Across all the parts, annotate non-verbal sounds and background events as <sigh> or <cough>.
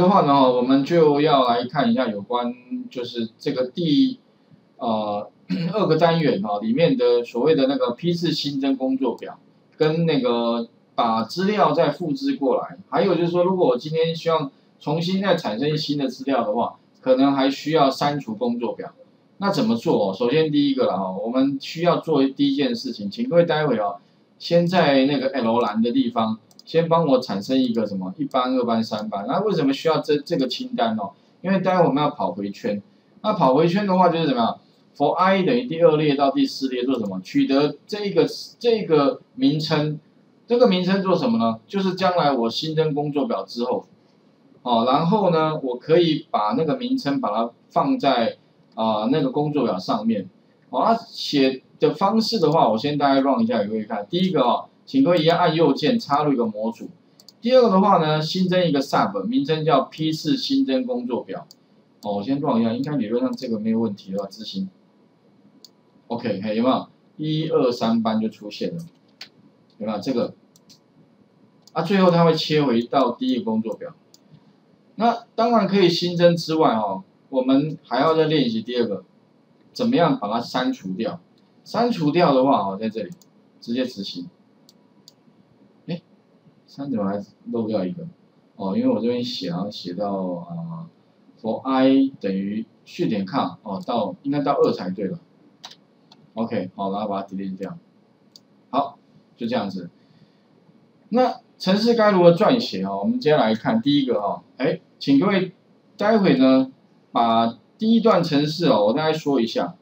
的话呢，我们就要来看一下有关就是这个第呃 <clears throat> 二个单元啊里面的所谓的那个批次新增工作表，跟那个把资料再复制过来，还有就是说，如果我今天希望重新再产生新的资料的话，可能还需要删除工作表。那怎么做？首先第一个了哈，我们需要做第一件事情，请各位待会哦，先在那个 L 栏的地方。先帮我产生一个什么一班、二班、三班，那为什么需要这这个清单哦？因为待会我们要跑回圈，那跑回圈的话就是怎么样？for i 等于第二列到第四列做什么？取得这个这个名称，这个名称做什么呢？就是将来我新增工作表之后，哦，然后呢，我可以把那个名称把它放在啊那个工作表上面，哦，写的方式的话，我先大概乱一下各位看，第一个哦。请各位一样按右键插入一个模组。第二个的话呢，新增一个 sub，名称叫批次新增工作表。哦，我先撞一下，应该理论上这个没有问题的吧？执行。OK，看有没有？一二三班就出现了，有没有？这个。啊，最后它会切回到第一个工作表。那当然可以新增之外哦，我们还要再练习第二个，怎么样把它删除掉？删除掉的话哦，在这里直接执行。三怎么还漏掉一个？哦，因为我这边写啊，写到啊，for i 等于序点 c 哦，到应该到二才对了。OK，好，然后把它 delete 掉。好，就这样子。那程式该如何撰写啊？我们接下来看第一个啊，哎，请各位待会呢把第一段程式哦，我大概说一下。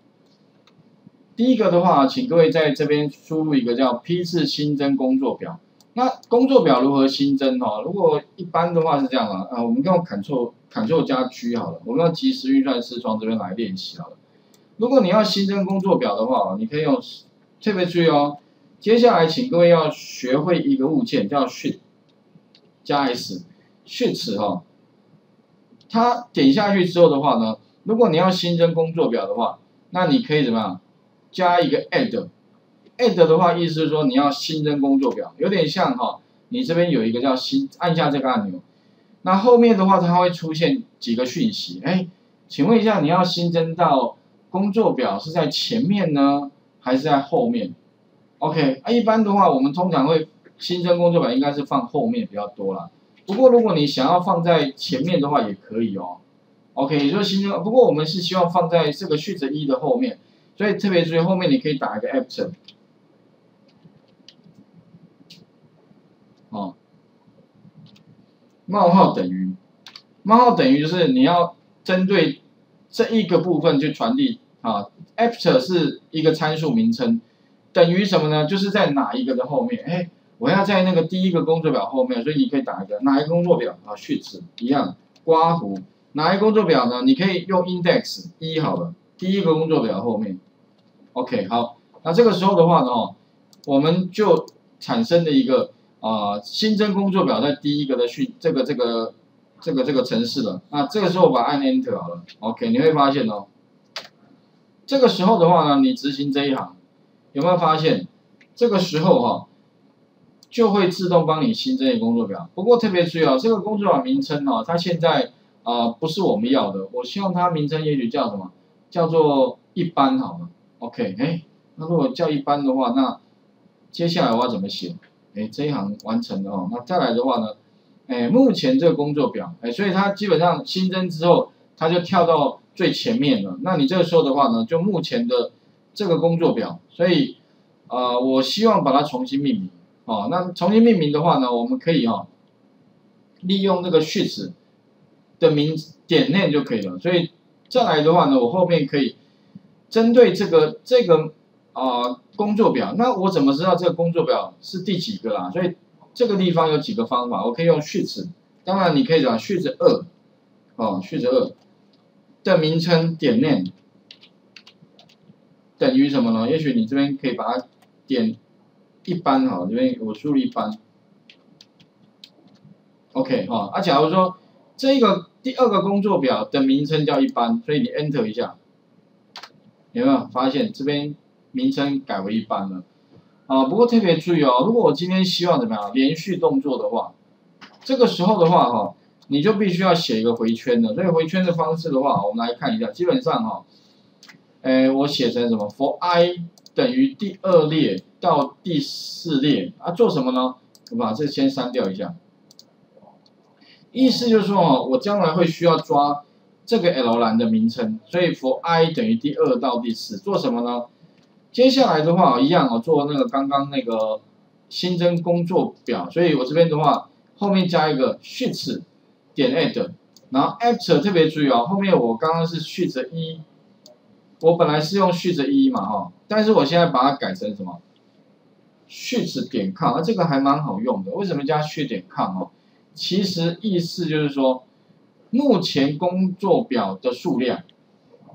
第一个的话，请各位在这边输入一个叫批次新增工作表。那工作表如何新增哈？如果一般的话是这样啊，啊，我们用 Ctrl Ctrl 加 G 好了，我们用即时运算视窗这边来练习好了。如果你要新增工作表的话，你可以用特别注意哦。接下来请各位要学会一个物件叫 Shift 加 S，Shift 哈，它点下去之后的话呢，如果你要新增工作表的话，那你可以怎么样？加一个 Add。Add 的话，意思是说你要新增工作表，有点像哈，你这边有一个叫新，按下这个按钮，那后面的话它会出现几个讯息，哎，请问一下，你要新增到工作表是在前面呢，还是在后面？OK，啊，一般的话我们通常会新增工作表应该是放后面比较多啦，不过如果你想要放在前面的话也可以哦，OK，也就是新增，不过我们是希望放在这个序子一的后面，所以特别注意后面你可以打一个 after。哦，冒号等于，冒号等于就是你要针对这一个部分去传递啊。after 是一个参数名称，等于什么呢？就是在哪一个的后面？哎，我要在那个第一个工作表后面，所以你可以打一个哪一个工作表啊？序词一样，刮胡哪一个工作表呢？你可以用 index 一好了，第一个工作表后面。OK，好，那这个时候的话呢，我们就产生了一个。啊，新增工作表在第一个的序，这个这个这个这个城市了。那这个时候把按 Enter 好了，OK，你会发现哦，这个时候的话呢，你执行这一行，有没有发现？这个时候哈，就会自动帮你新增一个工作表。不过特别注意哦，这个工作表名称哈，它现在啊不是我们要的，我希望它名称也许叫什么？叫做一般好了，OK，哎，那如果叫一般的话，那接下来我要怎么写？哎，这一行完成了哦。那再来的话呢，哎，目前这个工作表，哎，所以它基本上新增之后，它就跳到最前面了。那你这个时候的话呢，就目前的这个工作表，所以啊，我希望把它重新命名。哦，那重新命名的话呢，我们可以哦，利用那个序词的名点念就可以了。所以再来的话呢，我后面可以针对这个这个。啊，工作表，那我怎么知道这个工作表是第几个啦？所以这个地方有几个方法，我可以用序词，当然你可以讲序词二，哦，序词二的名称点面等于什么呢？也许你这边可以把它点一般哈，这边我输入一般，OK 哈，啊，假如说这个第二个工作表的名称叫一般，所以你 Enter 一下，有没有发现这边？名称改为一般了，啊，不过特别注意哦，如果我今天希望怎么样连续动作的话，这个时候的话哈，你就必须要写一个回圈的。所以回圈的方式的话，我们来看一下，基本上哈，诶，我写成什么？for i 等于第二列到第四列啊，做什么呢？我把这先删掉一下。意思就是说哦，我将来会需要抓这个 L 栏的名称，所以 for i 等于第二到第四，做什么呢？接下来的话一样哦，做那个刚刚那个新增工作表，所以我这边的话后面加一个 sheet 点 add，然后 after 特别注意哦，后面我刚刚是 sheet 一，我本来是用 sheet 一嘛哈，但是我现在把它改成什么 sheet 点 com，那这个还蛮好用的，为什么加 sheet 点 com 哦？其实意思就是说，目前工作表的数量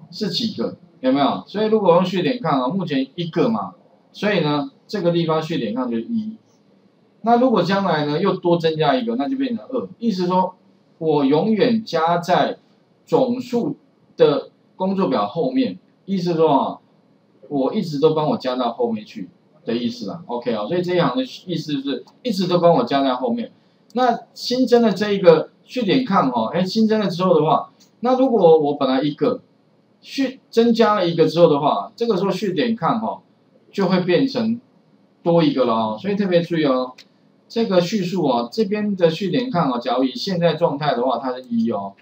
是几个？有没有？所以如果用序点看啊，目前一个嘛，所以呢，这个地方序点看就一。那如果将来呢又多增加一个，那就变成二。意思说，我永远加在总数的工作表后面。意思说啊，我一直都帮我加到后面去的意思啦。OK 啊，所以这一行的意思是一直都帮我加在后面。那新增的这一个序点看哦，哎，新增了之后的话，那如果我本来一个续增加了一个之后的话，这个时候序点看哈，就会变成多一个了哦，所以特别注意哦，这个序数啊，这边的序点看哦，假如以现在状态的话，它是一哦，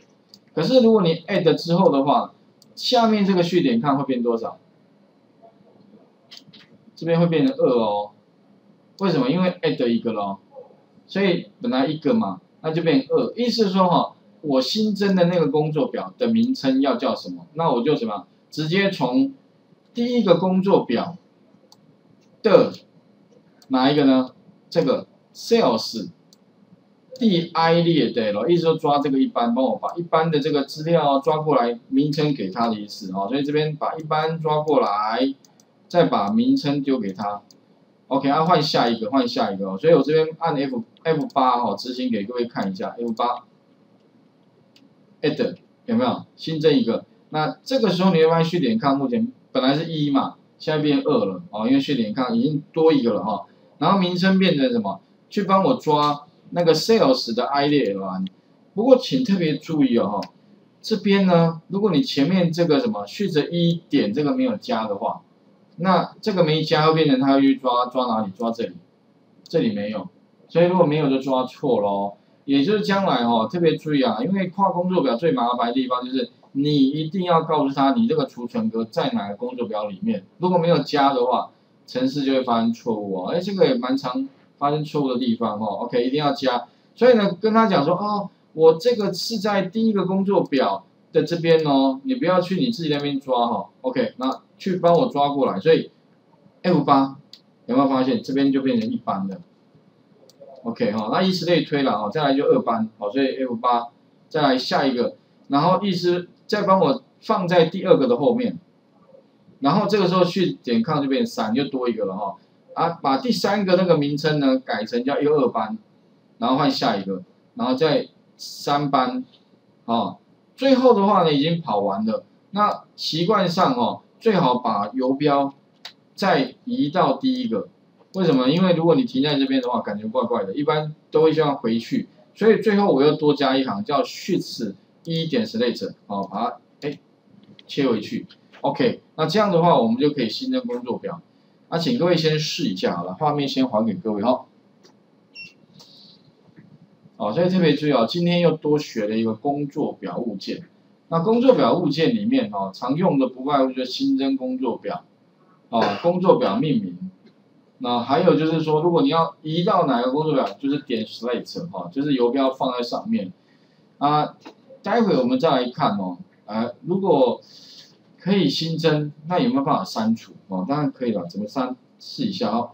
可是如果你 add 之后的话，下面这个序点看会变多少？这边会变成二哦，为什么？因为 add 一个咯。所以本来一个嘛，那就变二，意思说哈，我新增的那个工作表的名称要叫什么？那我就什么，直接从第一个工作表的哪一个呢？这个 sales 第 i 列对了，意思说抓这个一般，帮我把一般的这个资料抓过来，名称给他的意思啊，所以这边把一般抓过来，再把名称丢给他。OK，啊换下一个，换下一个哦，所以我这边按 F F 八哈执行给各位看一下，F 八，add 有没有新增一个？那这个时候你会发现序点看目前本来是一嘛，现在变二了哦，因为序点看已经多一个了哈。然后名称变成什么？去帮我抓那个 sales 的 I 列栏。不过请特别注意哦，这边呢，如果你前面这个什么序着一点这个没有加的话。那这个没加会变成它要去抓抓哪里？抓这里，这里没有，所以如果没有就抓错喽。也就是将来哦，特别注意啊，因为跨工作表最麻烦的地方就是你一定要告诉他你这个储存格在哪个工作表里面。如果没有加的话，程式就会发生错误哦。哎，这个也蛮常发生错误的地方哦。OK，一定要加。所以呢，跟他讲说哦，我这个是在第一个工作表的这边哦，你不要去你自己那边抓哈。OK，那。去帮我抓过来，所以 F 八有没有发现这边就变成一般的？OK 哈，那以此类推了啊，再来就二班，好，所以 F 八再来下一个，然后意思再帮我放在第二个的后面，然后这个时候去点抗就变三，就多一个了哈，啊，把第三个那个名称呢改成叫 U 二班，然后换下一个，然后再三班，啊，最后的话呢已经跑完了，那习惯上哦。最好把游标再移到第一个，为什么？因为如果你停在这边的话，感觉怪怪的，一般都会希望回去。所以最后我又多加一行，叫 sheets 一点 select，好，把它哎切回去。OK，那这样的话，我们就可以新增工作表。那请各位先试一下好了，画面先还给各位哈。好，所以特别注意啊，今天又多学了一个工作表物件。那工作表物件里面哈，常用的不外乎就是新增工作表，啊，工作表命名。那还有就是说，如果你要移到哪个工作表，就是点 slate 哈，就是游标放在上面。啊，待会我们再来看哦，啊，如果可以新增，那有没有办法删除？哦，当然可以了，怎么删？试一下哦。